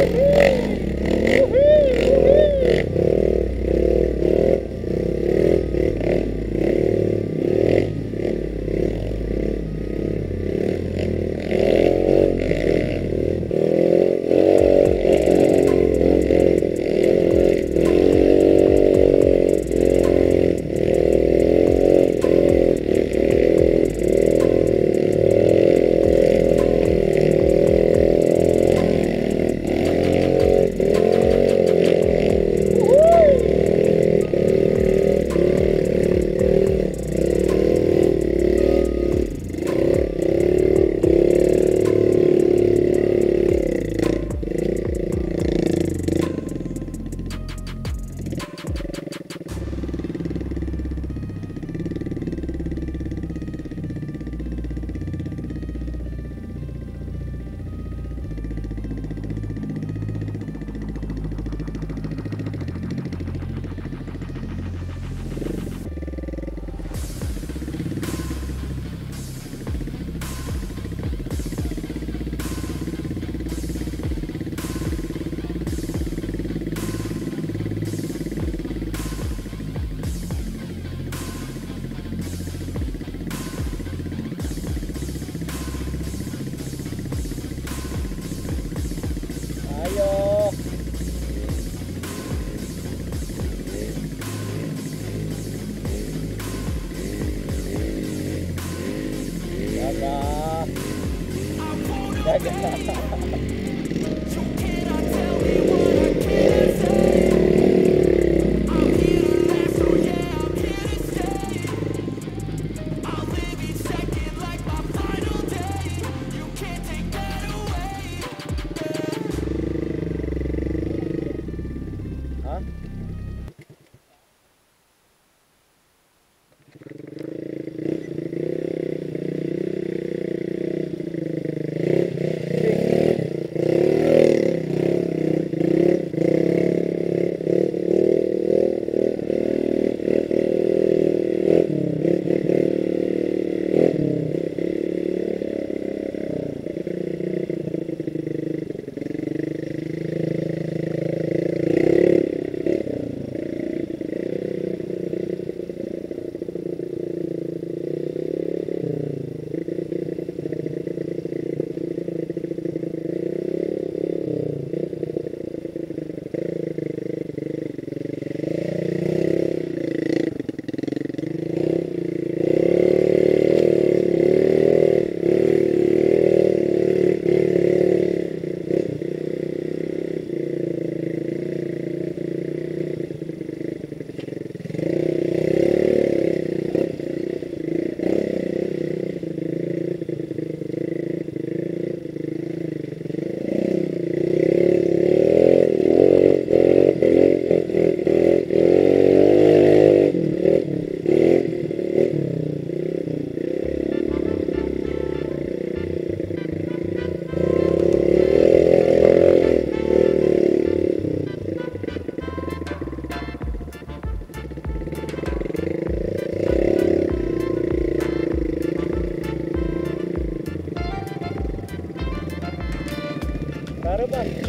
Música everybody.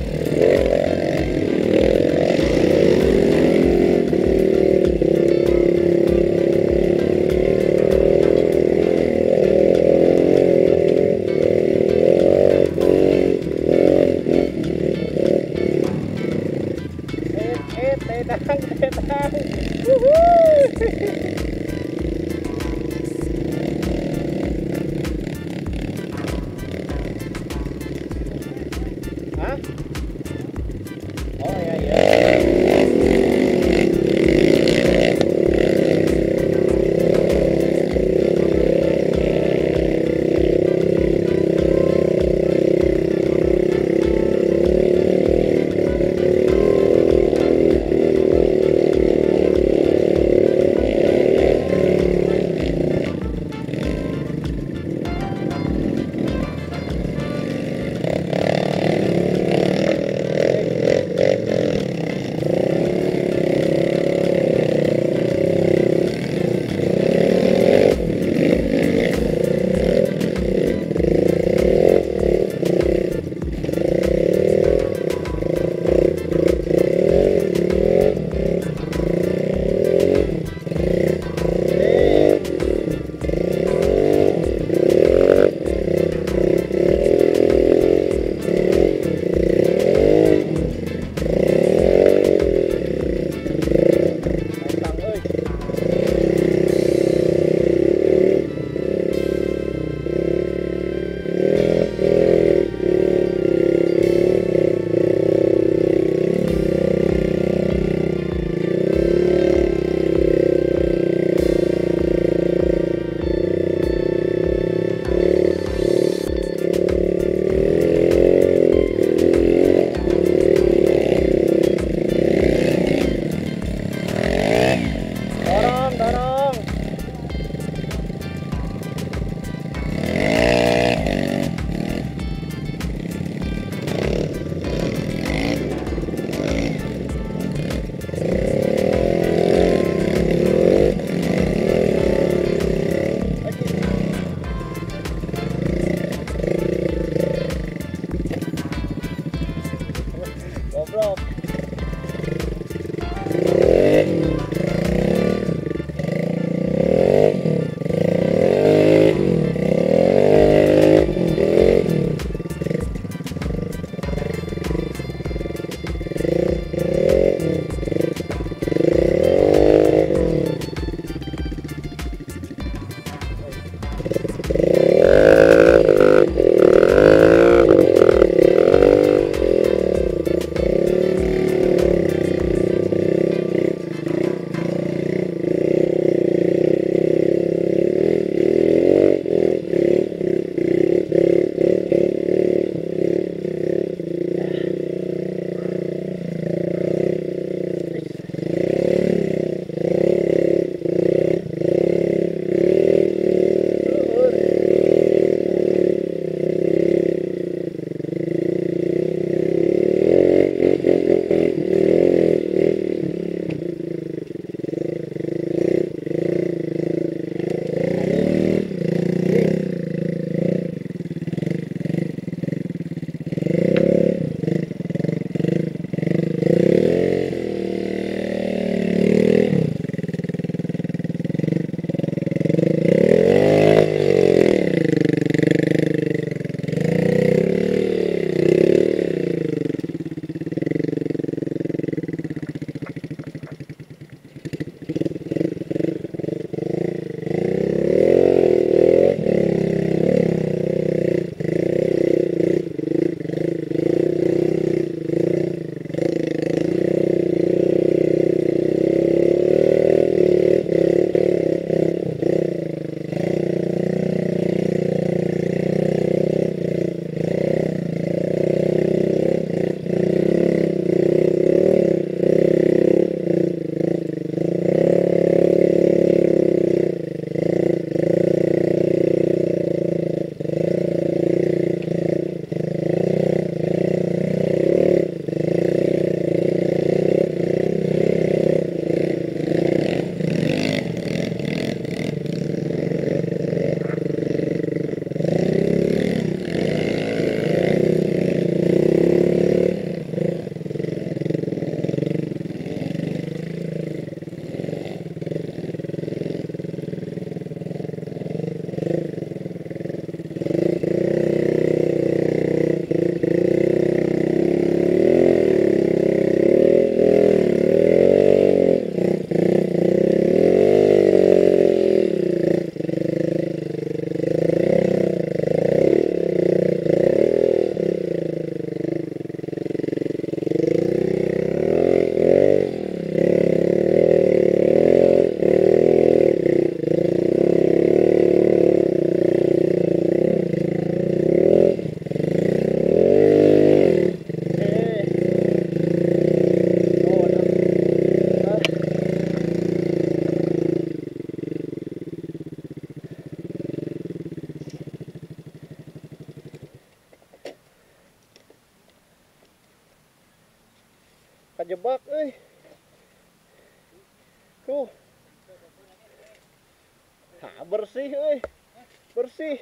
Kejebak euy. Tuh. Ha, bersih euy. Bersih.